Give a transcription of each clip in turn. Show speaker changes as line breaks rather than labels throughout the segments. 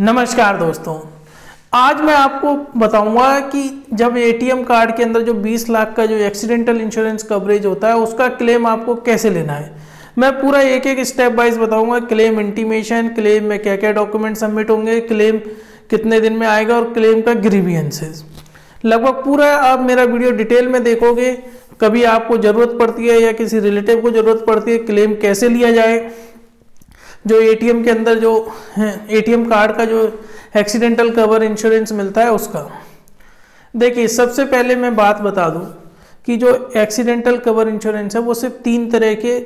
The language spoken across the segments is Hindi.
नमस्कार दोस्तों। आज मैं आपको बताऊँगा कि जब एटीएम कार्ड के अंदर जो 20 लाख का जो एक्सीडेंटल इंश्योरेंस कवरेज होता है, उसका क्लेम आपको कैसे लेना है? मैं पूरा एक एक स्टेप वाइज बताऊँगा। क्लेम इंटीमेशन, क्लेम में क्या क्या डॉक्यूमेंट सबमिट होंगे, क्लेम कितने दिन में आएगा और क्लेम का ग्रीवियंसेस। लगभग पूरा आप मेरा वीडियो डिटेल में देखोगे। कभी आपको ज़रूरत पड़ती है या किसी रिलेटिव को ज़रूरत पड़ती है, क्लेम कैसे लिया जाए जो एटीएम के अंदर जो एटीएम कार्ड का जो एक्सीडेंटल कवर इंश्योरेंस मिलता है उसका। देखिए, सबसे पहले मैं बात बता दूँ कि जो एक्सीडेंटल कवर इंश्योरेंस है, वो सिर्फ़ तीन तरह के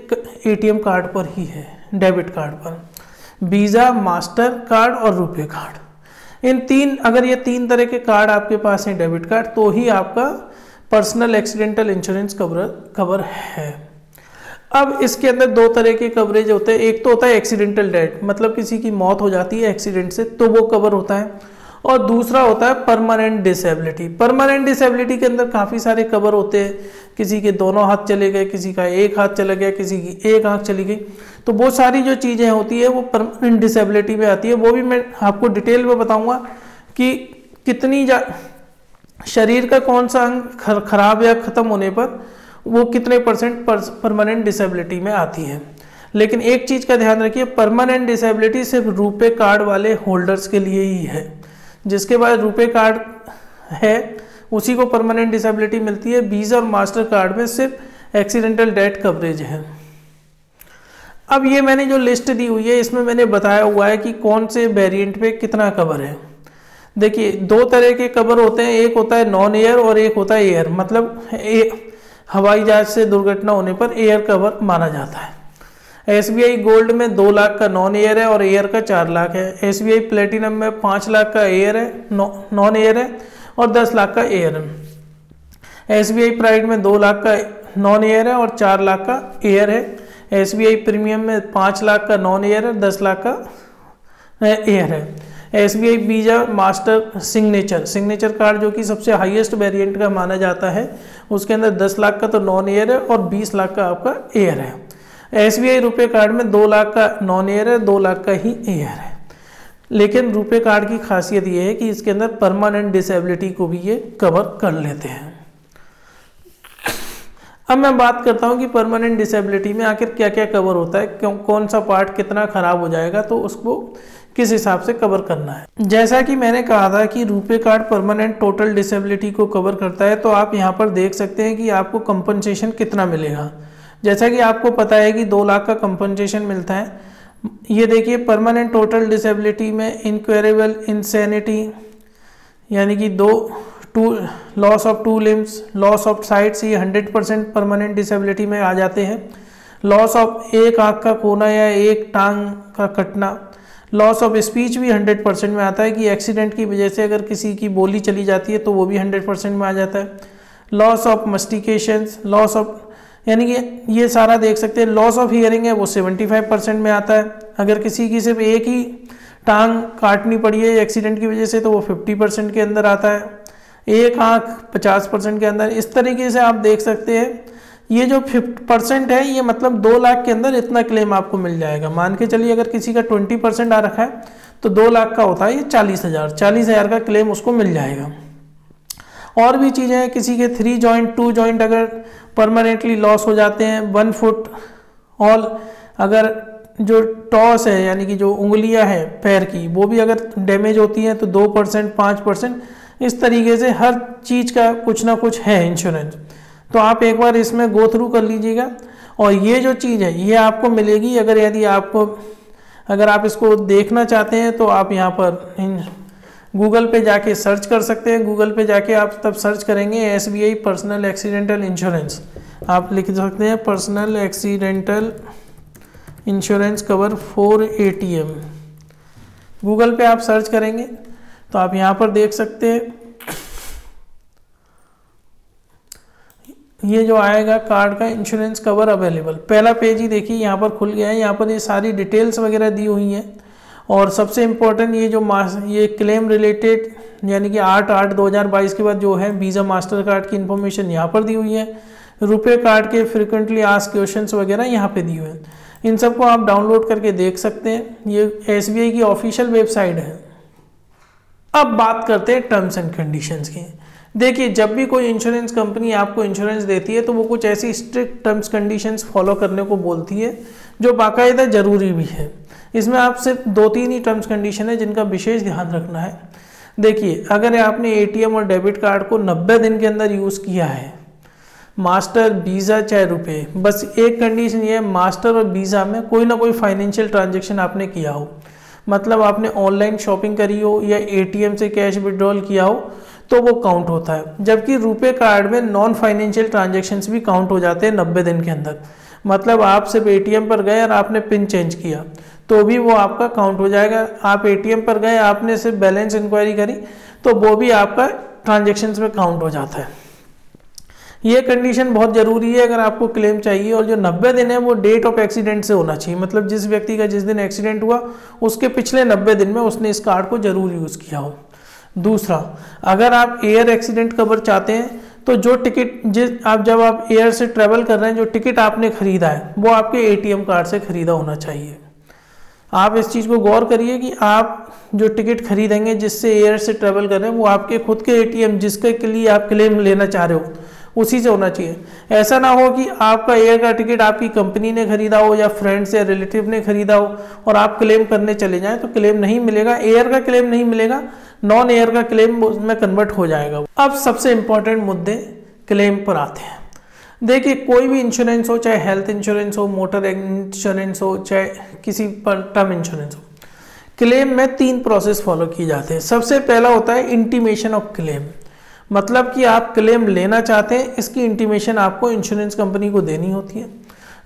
एटीएम कार्ड पर ही है डेबिट कार्ड पर। वीज़ा मास्टर कार्ड और रुपए कार्ड इन तीन, अगर ये तीन तरह के कार्ड आपके पास हैं डेबिट कार्ड तो ही आपका personal accidental insurance cover cover है। अब इसके अंदर दो तरह के कवरेज होते हैं। एक तो होता है एक्सीडेंटल डेथ मतलब किसी की मौत हो जाती है एक्सीडेंट से तो वो कवर होता है। और दूसरा होता है परमानेंट डिसेबिलिटी परमानेंट डिसेबिलिटी के अंदर काफ़ी सारे कवर होते हैं। किसी के दोनों हाथ चले गए, किसी का एक हाथ चला गया, किसी की एक आँख चली गई। तो वो सारी जो चीज़ें होती है, वो परमानेंट डिसेबिलिटी में आती है। वो भी मैं आपको डिटेल में बताऊँगा कि कितनी जा शरीर का कौन सा अंग खराब या ख़त्म होने पर वो कितने परसेंट परमानेंट डिसेबिलिटी में आती है। लेकिन एक चीज़ का ध्यान रखिए परमानेंट डिसेबिलिटी सिर्फ़ रुपए कार्ड वाले होल्डर्स के लिए ही है। जिसके बाद रुपए कार्ड है उसी को परमानेंट डिसेबिलिटी मिलती है। वीज़ा और मास्टर कार्ड में सिर्फ़ एक्सीडेंटल डेथ कवरेज है। अब ये मैंने जो लिस्ट दी हुई है इसमें मैंने बताया हुआ है कि कौन से वेरिएंट पे कितना कवर है। देखिए दो तरह के कवर होते हैं एक होता है नॉन एयर और एक होता है एयर मतलब ए, हवाई जहाज़ से दुर्घटना होने पर एयर कवर माना जाता है। एसबीआई गोल्ड में दो लाख का नॉन एयर है और एयर का चार लाख है। SBI प्लेटिनम में पाँच लाख का एयर है नॉन एयर है और दस लाख का एयर है। एसबीआई प्राइड में दो लाख का नॉन एयर है और चार लाख का एयर है। एसबीआई प्रीमियम में पाँच लाख का नॉन एयर है, दस लाख का एयर है। S B I Visa master signature. Signature card जो कि सबसे हाईएस्ट वेरिएंट का माना जाता है, उसके अंदर 10 लाख का तो नॉन एयर है और 20 लाख का आपका एयर है। एस बी आई रुपये कार्ड में 2 लाख का नॉन एयर है 2 लाख का ही एयर है। लेकिन रुपये कार्ड की खासियत ये है कि इसके अंदर परमानेंट डिसेबिलिटी को भी ये कवर कर लेते हैं। अब मैं बात करता हूँ कि परमानेंट डिसेबिलिटी में आखिर क्या क्या कवर होता है, क्यों, कौन सा पार्ट कितना खराब हो जाएगा तो उसको किस हिसाब से कवर करना है। जैसा कि मैंने कहा था कि RuPay card permanent total disability को कवर करता है तो आप यहाँ पर देख सकते हैं कि आपको कंपनसेशन कितना मिलेगा। जैसा कि आपको पता है कि दो लाख का कंपनसेशन मिलता है। ये देखिए परमानेंट टोटल डिसेबिलिटी में इनक्वेरेबल इंसैनिटी यानी कि दो two loss of two limbs loss of sights ये हंड्रेड परसेंट परमानेंट डिसेबिलिटी में आ जाते हैं। लॉस ऑफ़ एक आँख का कोना या एक टांग का कटना लॉस ऑफ़ स्पीच भी 100 परसेंट में आता है कि एक्सीडेंट की वजह से अगर किसी की बोली चली जाती है तो वो भी 100 परसेंट में आ जाता है। Loss of mastication loss of यानी कि ये सारा देख सकते हैं लॉस ऑफ़ हियरिंग है, वो 75 परसेंट में आता है। अगर किसी की सिर्फ़ एक ही टांग काटनी पड़ी है एक्सीडेंट की वजह से तो वो 50 परसेंट के अंदर आता है। एक आँख 50 परसेंट के अंदर। इस तरीके से आप देख सकते हैं ये जो फिफ्टी परसेंट है, ये मतलब दो लाख के अंदर इतना क्लेम आपको मिल जाएगा। मान के चलिए, अगर किसी का ट्वेंटी परसेंट आ रखा है तो दो लाख का होता है ये चालीस हज़ार। चालीस हज़ार का क्लेम उसको मिल जाएगा। और भी चीज़ें हैं, किसी के थ्री जॉइंट टू जॉइंट अगर परमानेंटली लॉस हो जाते हैं वन फुट ऑल अगर जो टॉस है, यानी कि जो उंगलियाँ हैं, पैर की, वो भी अगर डैमेज होती हैं तो दो परसेंट पाँच परसेंट इस तरीके से हर चीज़ का कुछ ना कुछ है इंश्योरेंस तो आप एक बार इसमें गो थ्रू कर लीजिएगा। और ये जो चीज़ है, ये आपको मिलेगी अगर यदि आपको अगर आप इसको देखना चाहते हैं तो आप यहाँ पर गूगल पे जाके सर्च कर सकते हैं। गूगल पे जाके आप तब सर्च करेंगे S B I personal accidental insurance आप लिख सकते हैं personal accidental insurance cover for A T M Google पे आप सर्च करेंगे तो आप यहाँ पर देख सकते हैं। ये जो आएगा कार्ड का इंश्योरेंस कवर अवेलेबल पहला पेज ही देखिए, यहाँ पर खुल गया है, यहाँ पर ये सारी डिटेल्स वगैरह दी हुई हैं। और सबसे इम्पोर्टेंट ये जो ये क्लेम रिलेटेड यानी कि आठ आठ दो हज़ार बाईस के बाद जो है वीज़ा मास्टर कार्ड की इन्फॉर्मेशन यहाँ पर दी हुई है। रुपये कार्ड के फ्रिक्वेंटली आस्क क्वेश्चन वगैरह यहाँ पे दी हुए हैं। इन सबको आप डाउनलोड करके देख सकते हैं। ये एसबीआई की ऑफिशियल वेबसाइट है। अब बात करते हैं टर्म्स एंड कंडीशंस की। देखिए, जब भी कोई इंश्योरेंस कंपनी आपको इंश्योरेंस देती है तो वो कुछ ऐसी स्ट्रिक्ट टर्म्स कंडीशंस फॉलो करने को बोलती है, जो बाकायदा ज़रूरी भी है। इसमें आप सिर्फ़ दो तीन ही टर्म्स कंडीशन है, जिनका विशेष ध्यान रखना है। देखिए, अगर आपने एटीएम और डेबिट कार्ड को 90 दिन के अंदर यूज़ किया है मास्टर वीज़ा चाहे रुपये बस एक कंडीशन ये है मास्टर और वीज़ा में कोई ना कोई फाइनेंशियल ट्रांजेक्शन आपने किया हो। मतलब आपने ऑनलाइन शॉपिंग करी हो या एटीएम से कैश विड्रॉल किया हो तो वो काउंट होता है। जबकि रुपए कार्ड में नॉन फाइनेंशियल ट्रांजेक्शन भी काउंट हो जाते हैं नब्बे दिन के अंदर। मतलब आप सिर्फ़ एटीएम पर गए और आपने पिन चेंज किया तो भी वो आपका काउंट हो जाएगा। आप एटीएम पर गए, आपने सिर्फ़ बैलेंस इंक्वायरी करी तो वो भी आपका ट्रांजेक्शन में काउंट हो जाता है। ये कंडीशन बहुत ज़रूरी है अगर आपको क्लेम चाहिए और जो 90 दिन है वो डेट ऑफ़ एक्सीडेंट से होना चाहिए। मतलब जिस व्यक्ति का जिस दिन एक्सीडेंट हुआ, उसके पिछले 90 दिन में उसने इस कार्ड को ज़रूर यूज़ किया हो। दूसरा, अगर आप एयर एक्सीडेंट कवर चाहते हैं तो जो टिकट जिस, आप जब आप एयर से ट्रेवल कर रहे हैं, जो टिकट आपने खरीदा है, वो आपके एटीएम कार्ड से खरीदा होना चाहिए। आप इस चीज़ को गौर करिए कि आप जो टिकट खरीदेंगे, जिससे एयर से ट्रेवल कर रहे हैं, वो आपके खुद के एटीएम जिसके के लिए आप क्लेम लेना चाह रहे हो, उसी से होना चाहिए। ऐसा ना हो कि आपका एयर का टिकट आपकी कंपनी ने खरीदा हो या फ्रेंड्स या रिलेटिव ने खरीदा हो और आप क्लेम करने चले जाएँ तो क्लेम नहीं मिलेगा। एयर का क्लेम नहीं मिलेगा नॉन एयर का क्लेम उसमें कन्वर्ट हो जाएगा। अब सबसे इंपॉर्टेंट मुद्दे क्लेम पर आते हैं। देखिए, कोई भी इंश्योरेंस हो, चाहे हेल्थ इंश्योरेंस हो मोटर इंश्योरेंस हो, चाहे किसी पर टर्म इंश्योरेंस हो क्लेम में तीन प्रोसेस फॉलो किए जाते हैं। सबसे पहला होता है इंटीमेशन ऑफ़ क्लेम मतलब कि आप क्लेम लेना चाहते हैं, इसकी इंटीमेशन आपको इंश्योरेंस कंपनी को देनी होती है।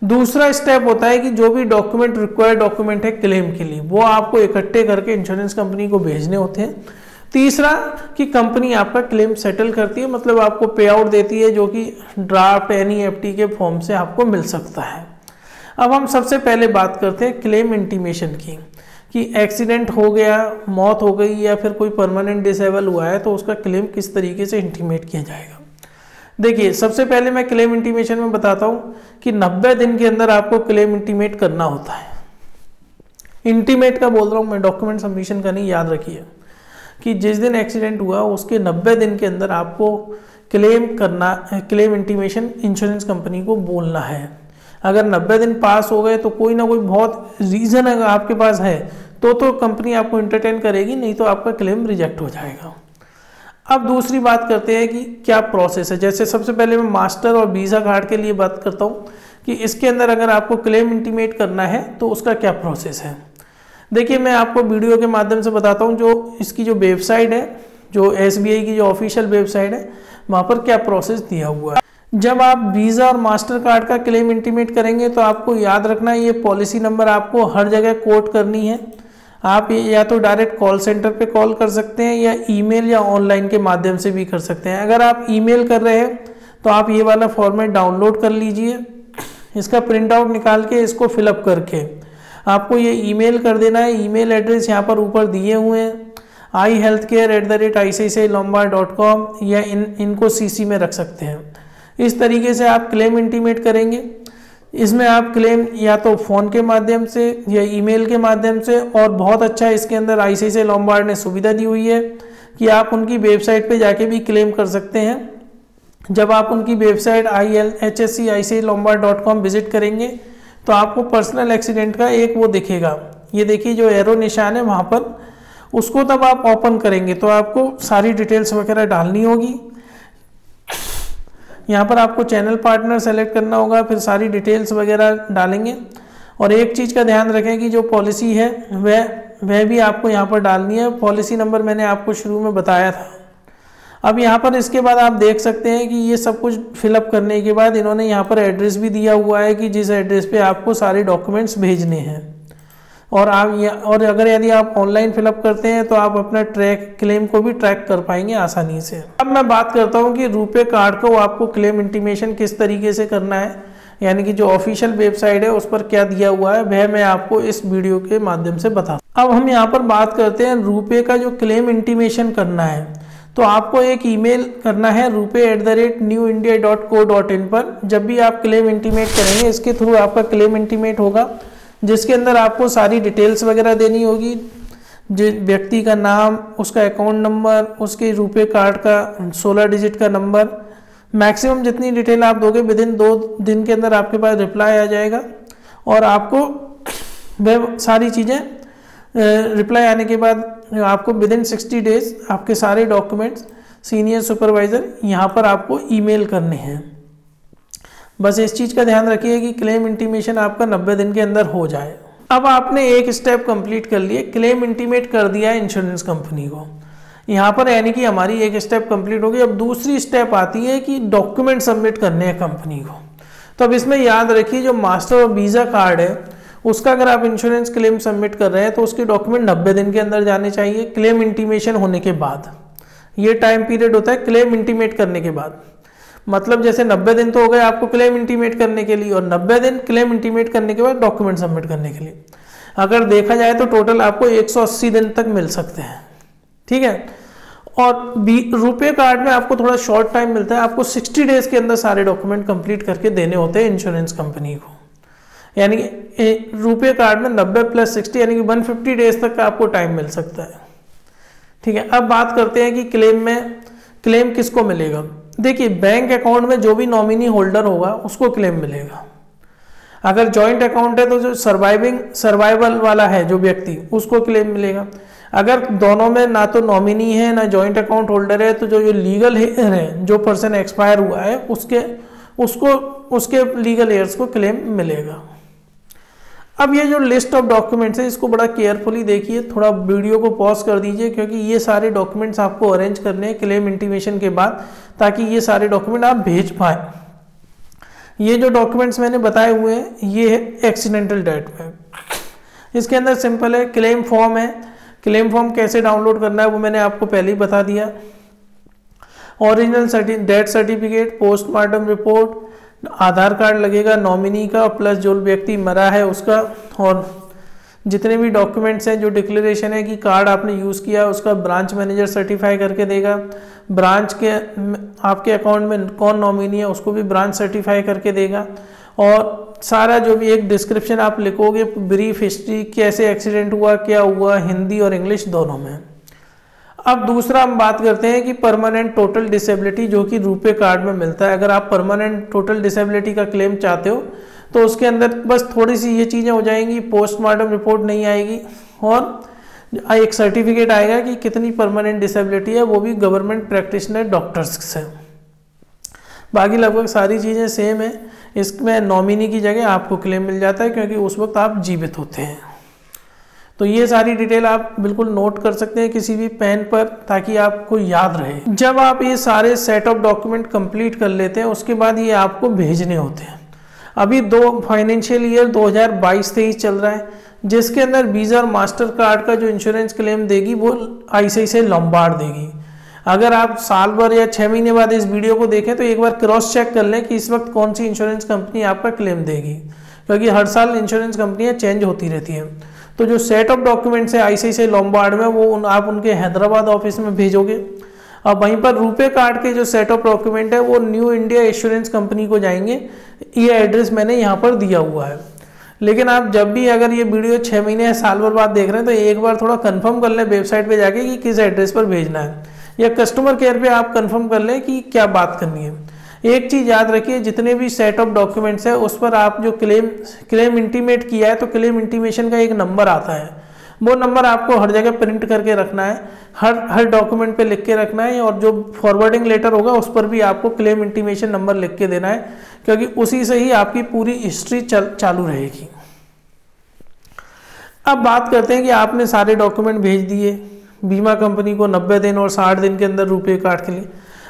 दूसरा स्टेप होता है कि जो भी डॉक्यूमेंट रिक्वायर्ड डॉक्यूमेंट है क्लेम के लिए, वो आपको इकट्ठे करके इंश्योरेंस कंपनी को भेजने होते हैं। तीसरा कि कंपनी आपका क्लेम सेटल करती है मतलब आपको पे आउट देती है जो कि ड्राफ्ट एन ई के फॉर्म से आपको मिल सकता है। अब हम सबसे पहले बात करते हैं क्लेम इंटीमेशन की, कि एक्सीडेंट हो गया, मौत हो गई या फिर कोई परमानेंट डिसेबल हुआ है तो उसका क्लेम किस तरीके से इंटीमेट किया जाएगा। देखिए, सबसे पहले मैं क्लेम इंटीमेशन में बताता हूँ कि 90 दिन के अंदर आपको क्लेम इंटीमेट करना होता है। इंटीमेट का बोल रहा हूँ, मैं डॉक्यूमेंट सबमिशन का नहीं, याद रखिए। कि जिस दिन एक्सीडेंट हुआ, उसके 90 दिन के अंदर आपको क्लेम करना क्लेम इंटीमेशन इंश्योरेंस कंपनी को बोलना है। अगर 90 दिन पास हो गए तो कोई ना कोई बहुत रीज़न अगर आपके पास है तो तो कंपनी आपको इंटरटेन करेगी, नहीं तो आपका क्लेम रिजेक्ट हो जाएगा। अब दूसरी बात करते हैं कि क्या प्रोसेस है। जैसे सबसे पहले मैं मास्टर और वीज़ा कार्ड के लिए बात करता हूँ कि इसके अंदर अगर आपको क्लेम इंटीमेट करना है तो उसका क्या प्रोसेस है? देखिए, मैं आपको वीडियो के माध्यम से बताता हूँ जो इसकी जो वेबसाइट है, जो SBI की जो ऑफिशियल वेबसाइट है, वहाँ पर क्या प्रोसेस दिया हुआ है। जब आप वीज़ा और मास्टर कार्ड का क्लेम इंटीमेट करेंगे तो आपको याद रखना ये पॉलिसी नंबर आपको हर जगह कोट करनी है। आप या तो डायरेक्ट कॉल सेंटर पे कॉल कर सकते हैं, या ईमेल या ऑनलाइन के माध्यम से भी कर सकते हैं। अगर आप ईमेल कर रहे हैं तो आप ये वाला फॉर्मेट डाउनलोड कर लीजिए। इसका प्रिंट आउट निकाल के इसको फिलअप करके आपको ये ईमेल कर देना है। ईमेल एड्रेस यहाँ पर ऊपर दिए हुए हैं। I health care at the rate I C C Lombard dot com या इन, इनको सी में रख सकते हैं। इस तरीके से आप क्लेम इंटीमेट करेंगे। इसमें आप क्लेम या तो फ़ोन के माध्यम से या ईमेल के माध्यम से और बहुत अच्छा इसके अंदर आई सी लॉम्बार्ड ने सुविधा दी हुई है कि आप उनकी वेबसाइट पे जाके भी क्लेम कर सकते हैं। जब आप उनकी website I L H S C I C Lombard dot com visit करेंगे तो आपको पर्सनल एक्सीडेंट का एक वो दिखेगा। ये देखिए जो एरो निशान है वहाँ पर, उसको तब आप ओपन करेंगे तो आपको सारी डिटेल्स वगैरह डालनी होगी। यहाँ पर आपको चैनल पार्टनर सेलेक्ट करना होगा, फिर सारी डिटेल्स वगैरह डालेंगे। और एक चीज़ का ध्यान रखें कि जो पॉलिसी है, वह वह भी आपको यहाँ पर डालनी है। पॉलिसी नंबर मैंने आपको शुरू में बताया था। अब यहाँ पर इसके बाद आप देख सकते हैं कि ये सब कुछ फिलअप करने के बाद इन्होंने यहाँ पर एड्रेस भी दिया हुआ है कि जिस एड्रेस पे आपको सारे डॉक्यूमेंट्स भेजने हैं। और आप और अगर यदि आप ऑनलाइन फिलअप करते हैं तो आप अपना ट्रैक क्लेम को भी ट्रैक कर पाएँगे आसानी से। अब मैं बात करता हूँ कि रुपए कार्ड को आपको क्लेम इंटीमेशन किस तरीके से करना है, यानी कि जो ऑफिशियल वेबसाइट है उस पर क्या दिया हुआ है, वह मैं आपको इस वीडियो के माध्यम से बता अब हम यहाँ पर बात करते हैं रुपए का जो क्लेम इंटीमेशन करना है। तो आपको एक ईमेल करना है RuPay at the rate New India dot co dot in पर। जब भी आप क्लेम इंटीमेट करेंगे, इसके थ्रू आपका क्लेम इंटीमेट होगा, जिसके अंदर आपको सारी डिटेल्स वगैरह देनी होगी। व्यक्ति का नाम, उसका अकाउंट नंबर उसके रुपए कार्ड का 16 डिजिट का नंबर मैक्सिमम जितनी डिटेल आप दोगे विद इन दो दिन के अंदर आपके पास रिप्लाई आ जाएगा। और आपको वह सारी चीज़ें रिप्लाई आने के बाद आपको विद इन सिक्सटी डेज़ आपके सारे डॉक्यूमेंट्स सीनियर सुपरवाइज़र यहाँ पर आपको ईमेल करने हैं। बस इस चीज़ का ध्यान रखिए कि क्लेम इंटीमेशन आपका 90 दिन के अंदर हो जाए। अब आपने एक स्टेप कंप्लीट कर लिए क्लेम इंटीमेट कर दिया है इंश्योरेंस कंपनी को। यहाँ पर यानी कि हमारी एक स्टेप कंप्लीट हो गई। अब दूसरी स्टेप आती है कि डॉक्यूमेंट सबमिट करने हैं कंपनी को। तो अब इसमें याद रखिए, जो मास्टर और वीज़ा कार्ड है उसका अगर आप इंश्योरेंस क्लेम सबमिट कर रहे हैं तो उसके डॉक्यूमेंट नब्बे दिन के अंदर जाने चाहिए क्लेम इंटीमेशन होने के बाद। ये टाइम पीरियड होता है क्लेम इंटीमेट करने के बाद। मतलब जैसे 90 दिन तो हो गए आपको क्लेम इंटीमेट करने के लिए, और 90 दिन क्लेम इंटीमेट करने के बाद डॉक्यूमेंट सबमिट करने के लिए। अगर देखा जाए तो टोटल आपको 180 दिन तक मिल सकते हैं। ठीक है? और बी रुपये कार्ड में आपको थोड़ा शॉर्ट टाइम मिलता है, आपको 60 डेज़ के अंदर सारे डॉक्यूमेंट कंप्लीट करके देने होते हैं इंश्योरेंस कंपनी को। यानी कि रुपये कार्ड में 90 प्लस 60 यानी कि 150 डेज़ तक का आपको टाइम मिल सकता है। ठीक है, अब बात करते हैं कि क्लेम में क्लेम किसको मिलेगा? देखिए बैंक अकाउंट में जो भी नॉमिनी होल्डर होगा, उसको क्लेम मिलेगा। अगर जॉइंट अकाउंट है तो जो सर्वाइविंग सर्वाइवल वाला है, जो व्यक्ति, उसको क्लेम मिलेगा। अगर दोनों में ना तो नॉमिनी है, ना जॉइंट अकाउंट होल्डर है तो जो जो लीगल हेयर है, जो पर्सन एक्सपायर हुआ है, उसके, उसको, उसके लीगल हेयर्स को क्लेम मिलेगा। अब ये जो लिस्ट ऑफ़ डॉक्यूमेंट्स है, इसको बड़ा केयरफुली देखिए, थोड़ा वीडियो को पॉज कर दीजिए, क्योंकि ये सारे डॉक्यूमेंट्स आपको अरेंज करने हैं क्लेम इंटीमेशन के बाद, ताकि ये सारे डॉक्यूमेंट आप भेज पाए। ये जो डॉक्यूमेंट्स मैंने बताए हुए हैं, ये है एक्सीडेंटल डेट में इसके अंदर सिंपल है क्लेम फॉर्म है। क्लेम फॉर्म कैसे डाउनलोड करना है, वो मैंने आपको पहले ही बता दिया। Original death certificate postmortem report Aadhaar card लगेगा, नॉमिनी का प्लस जो व्यक्ति मरा है उसका, और जितने भी डॉक्यूमेंट्स हैं जो डिक्लेरेशन है कि कार्ड आपने यूज़ किया, उसका ब्रांच मैनेजर सर्टिफाई करके देगा। ब्रांच के आपके अकाउंट में कौन नॉमिनी है, उसको भी ब्रांच सर्टिफाई करके देगा। और सारा जो भी एक डिस्क्रिप्शन आप लिखोगे ब्रीफ हिस्ट्री कैसे एक्सीडेंट हुआ, क्या हुआ, हिंदी और इंग्लिश दोनों में। अब दूसरा हम बात करते हैं कि परमानेंट टोटल डिसेबिलिटी जो कि रुपए कार्ड में मिलता है। अगर आप परमानेंट टोटल डिसेबिलिटी का क्लेम चाहते हो तो उसके अंदर बस थोड़ी सी ये चीज़ें हो जाएँगी पोस्टमार्टम रिपोर्ट नहीं आएगी और एक सर्टिफिकेट आएगा कि कितनी परमानेंट डिसेबिलिटी है, वो भी गवर्नमेंट प्रैक्टिशनर डॉक्टर्स से। बाकी लगभग सारी चीज़ें सेम है। इसमें नॉमिनी की जगह आपको क्लेम मिल जाता है, क्योंकि उस वक्त आप जीवित होते हैं। तो ये सारी डिटेल आप बिल्कुल नोट कर सकते हैं किसी भी पेन पर, ताकि आपको याद रहे। जब आप ये सारे सेट ऑफ़ डॉक्यूमेंट कंप्लीट कर लेते हैं, उसके बाद ये आपको भेजने होते हैं। अभी दो फाइनेंशियल ईयर 2022-23 चल रहा है, जिसके अंदर वीज़ा और मास्टर कार्ड का जो इंश्योरेंस क्लेम देगी, वो आई से लंबाड़ देगी। अगर आप साल भर या छः महीने बाद इस वीडियो को देखें तो एक बार क्रॉस चेक कर लें कि इस वक्त कौन सी इंश्योरेंस कंपनी आपका क्लेम देगी। क्योंकि हर साल इंश्योरेंस कंपनियाँ चेंज होती रहती हैं। तो जो सेट ऑफ़ डॉक्यूमेंट्स है आई लॉम्बार्ड में वो उन, आप उनके हैदराबाद ऑफ़िस में भेजोगे। और वहीं पर रुपए कार्ड के जो सेट ऑफ़ डॉक्यूमेंट है वो न्यू इंडिया इंश्योरेंस कंपनी को जाएँगे। ये एड्रेस मैंने यहाँ पर दिया हुआ है। लेकिन आप जब भी अगर ये वीडियो छः महीने या साल भर बाद देख रहे हैं तो एक बार थोड़ा कंफर्म कर लें वेबसाइट पे जाके कि किस एड्रेस पर भेजना है। या कस्टमर केयर पे आप कंफर्म कर लें कि क्या बात करनी है। एक चीज़ याद रखिए, जितने भी सेट ऑफ़ डॉक्यूमेंट्स है, उस पर आप जो क्लेम क्लेम इंटीमेट किया है तो क्लेम इंटीमेशन का एक नंबर आता है। वो नंबर आपको हर जगह प्रिंट करके रखना है, हर हर डॉक्यूमेंट पे लिख के रखना है, और जो फॉरवर्डिंग लेटर होगा, उस पर भी आपको क्लेम इंटीमेशन नंबर लिख के देना है, क्योंकि उसी से ही आपकी पूरी हिस्ट्री चल, चालू रहेगी। अब बात करते हैं कि आपने सारे डॉक्यूमेंट भेज दिए, बीमा कंपनी को 90 दिन और 60 दिन के अंदर रुपए काट के लिए।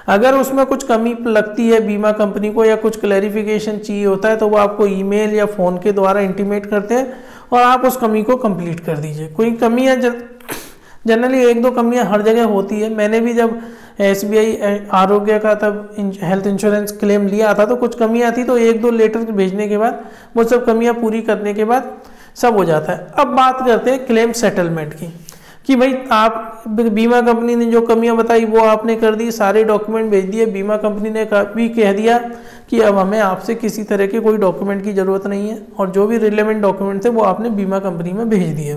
अगर उसमें कुछ कमी लगती है बीमा कंपनी को या कुछ क्लैरिफिकेशन चाहिए होता है तो वो आपको ईमेल या फ़ोन के द्वारा इंटीमेट करते हैं और आप उस कमी को कंप्लीट कर दीजिए। कोई कमियाँ जनरली एक दो कमियाँ हर जगह होती है। मैंने भी जब एसबीआई आरोग्य का तब हेल्थ इंश्योरेंस क्लेम लिया था तो कुछ कमियाँ थी तो एक दो लेटर भेजने के बाद, वो सब कमियाँ पूरी करने के बाद सब हो जाता है। अब बात करते हैं क्लेम सेटलमेंट की। कि भाई आप बीमा कंपनी ने जो कमियाँ बताई, वो आपने कर दी, सारे डॉक्यूमेंट भेज दिए, बीमा कंपनी ने भी कह दिया कि अब हमें आपसे किसी तरह के कोई डॉक्यूमेंट की ज़रूरत नहीं है और जो भी रिलेवेंट डॉक्यूमेंट थे वो आपने बीमा कंपनी में भेज दिए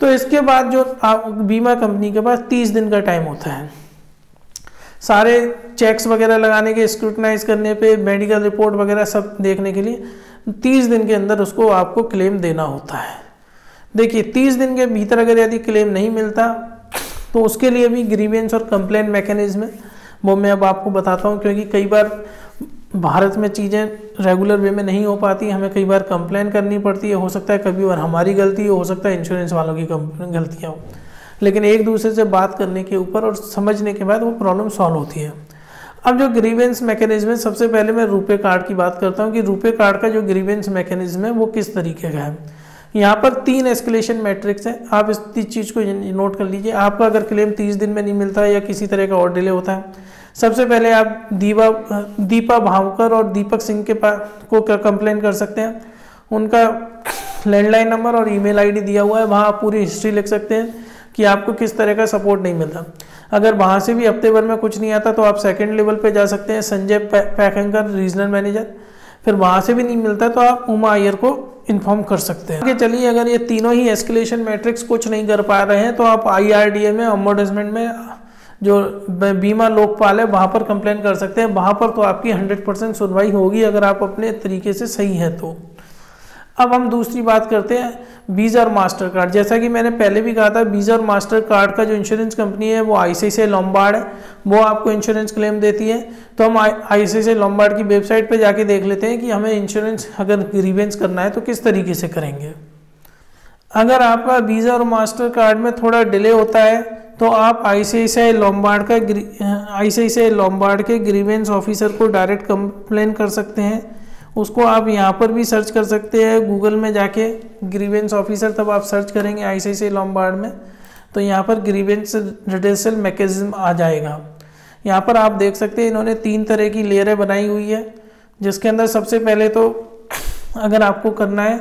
तो इसके बाद जो आप बीमा कंपनी के पास तीस दिन का टाइम होता है। सारे चेक्स वगैरह लगाने के स्क्रूटनाइज करने पे मेडिकल रिपोर्ट वगैरह सब देखने के लिए तीस दिन के अंदर उसको आपको क्लेम देना होता है। देखिए, तीस दिन के भीतर अगर यदि क्लेम नहीं मिलता तो उसके लिए भी ग्रीवेंस और कंप्लेन मैकेनिज्म है। वो मैं अब आपको बताता हूँ, क्योंकि कई बार भारत में चीज़ें रेगुलर वे में नहीं हो पाती, हमें कई बार कंप्लेन करनी पड़ती है। हो सकता है कभी बार हमारी गलती हो सकता है इंश्योरेंस वालों की गलतियाँ हो। लेकिन एक दूसरे से बात करने के ऊपर और समझने के बाद वो प्रॉब्लम सॉल्व होती है। अब जो ग्रीवेंस मैकेनिज्म है, सबसे पहले मैं रुपए कार्ड की बात करता हूँ कि रुपए कार्ड का जो ग्रीवेंस मैकेनिज्म है, वो किस तरीके का है? यहाँ पर तीन एस्केलेशन मैट्रिक्स हैं। आप इस चीज़ को नोट कर लीजिए। आपका अगर क्लेम तीस दिन में नहीं मिलता है या किसी तरह का और डिले होता है। सबसे पहले आप दीवा दीपा भावकर और दीपक सिंह के पास को कंप्लेन कर सकते हैं? उनका लैंडलाइन नंबर और ईमेल आईडी दिया हुआ है। वहाँ आप पूरी हिस्ट्री लिख सकते हैं कि आपको किस तरह का सपोर्ट नहीं मिलता। अगर वहाँ से भी हफ़्ते भर में कुछ नहीं आता तो आप सेकेंड लेवल पे जा सकते हैं। संजय पैकेंकर रीजनल मैनेजर फिर वहाँ से भी नहीं मिलता तो आप उमा अयर को इन्फॉर्म कर सकते हैं। चलिए, अगर ये तीनों ही एस्केलेशन मैट्रिक्स कुछ नहीं कर पा रहे हैं तो आप आईआरडीए में अम्बोडमेंट में, जो बीमा लोकपाल है, वहाँ पर कंप्लेन कर सकते हैं। वहाँ पर तो आपकी 100 परसेंट सुनवाई होगी अगर आप अपने तरीके से सही हैं तो। अब हम दूसरी बात करते हैं वीज़ा और मास्टर कार्ड जैसा कि मैंने पहले भी कहा था वीज़ा और मास्टर कार्ड का जो इंश्योरेंस कंपनी है वो आई सी लॉम्बार्ड है वो आपको इंश्योरेंस क्लेम देती है तो हम आई सी लॉम्बार्ड की वेबसाइट पे जाके देख लेते हैं कि हमें इंश्योरेंस अगर रिवेंस करना है तो किस तरीके से करेंगे अगर आपका वीज़ा और मास्टर कार्ड में थोड़ा डिले होता है तो आप आई सी लॉम्बार्ड का आई सी लॉम्बार्ड के ग्रीवेंस ऑफिसर को डायरेक्ट कंप्लेन कर सकते हैं उसको आप यहाँ पर भी सर्च कर सकते हैं। गूगल में जाके ग्रीवेंस ऑफिसर तब आप सर्च करेंगे आई सी लॉम्बार्ड में। तो यहाँ पर ग्रीवेंस रिडेसल मैकेजम आ जाएगा। यहाँ पर आप देख सकते हैं इन्होंने तीन तरह की लेयरें बनाई हुई है, जिसके अंदर सबसे पहले तो अगर आपको करना है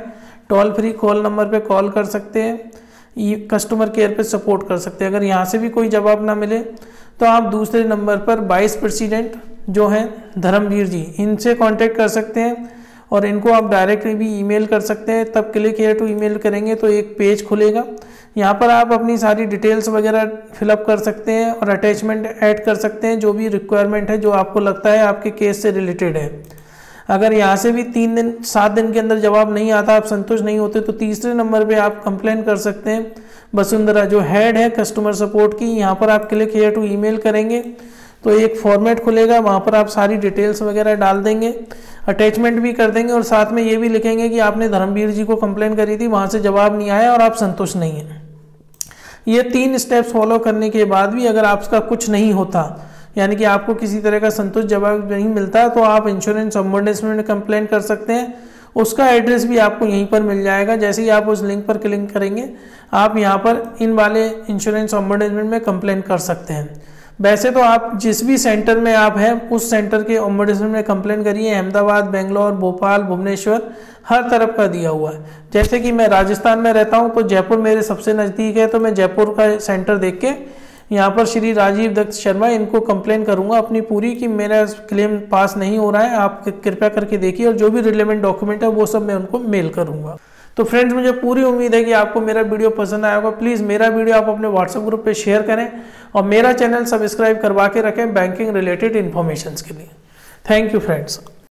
टोल फ्री कॉल नंबर पे कॉल कर सकते हैं। कस्टमर केयर पे सपोर्ट कर सकते हैं। अगर यहाँ से भी कोई जवाब ना मिले तो आप दूसरे नंबर पर वाइस प्रेसिडेंट जो हैं, धर्मवीर जी, इनसे कांटेक्ट कर सकते हैं और इनको आप डायरेक्टली भी ईमेल कर सकते हैं। तब क्लिक हेयर टू ईमेल करेंगे तो एक पेज खुलेगा। यहाँ पर आप अपनी सारी डिटेल्स वगैरह फिलअप कर सकते हैं और अटैचमेंट ऐड कर सकते हैं, जो भी रिक्वायरमेंट है, जो आपको लगता है आपके केस से रिलेटेड है। अगर यहाँ से भी तीन दिन, सात दिन के अंदर जवाब नहीं आता, आप संतुष्ट नहीं होते तो तीसरे नंबर पे आप कंप्लेन कर सकते हैं। वसुंधरा जो हेड है कस्टमर सपोर्ट की, यहाँ पर आप क्लिक हेयर टू ईमेल करेंगे। तो एक फॉर्मेट खुलेगा, वहाँ पर आप सारी डिटेल्स वगैरह डाल देंगे अटैचमेंट भी कर देंगे और साथ में ये भी लिखेंगे कि आपने धर्मवीर जी को कंप्लेन करी थी, वहाँ से जवाब नहीं आया और आप संतुष्ट नहीं हैं। ये तीन स्टेप्स फॉलो करने के बाद भी अगर आपका कुछ नहीं होता, यानी कि आपको किसी तरह का संतुष्ट जवाब नहीं मिलता तो आप इंश्योरेंस में कंप्लेन कर सकते हैं। उसका एड्रेस भी आपको यहीं पर मिल जाएगा, जैसे ही आप उस लिंक पर क्लिक करेंगे, आप यहाँ पर इन वाले इंश्योरेंस अम्बोडेंसमेंट में कंप्लेन कर सकते हैं। वैसे तो आप जिस भी सेंटर में आप हैं, उस सेंटर के ओम्बडेसमेंट में कंप्लेन करिए। अहमदाबाद, बेंगलोर, भोपाल, भुवनेश्वर, हर तरफ़ का दिया हुआ है। जैसे कि मैं राजस्थान में रहता हूँ तो जयपुर मेरे सबसे नज़दीक है तो मैं जयपुर का सेंटर देख के यहाँ पर श्री राजीव दत्त शर्मा इनको कंप्लेन करूँगा अपनी पूरी कि मेरा क्लेम पास नहीं हो रहा है। आप कृपया करके देखिए और जो भी रिलेवेंट डॉक्यूमेंट है, वो सब मैं उनको मेल करूँगा। तो फ्रेंड्स मुझे पूरी उम्मीद है कि आपको मेरा वीडियो पसंद आया होगा। प्लीज़ मेरा वीडियो आप अपने व्हाट्सएप ग्रुप पे शेयर करें और मेरा चैनल सब्सक्राइब करवा के रखें बैंकिंग रिलेटेड इन्फॉर्मेशन के लिए। Thank you friends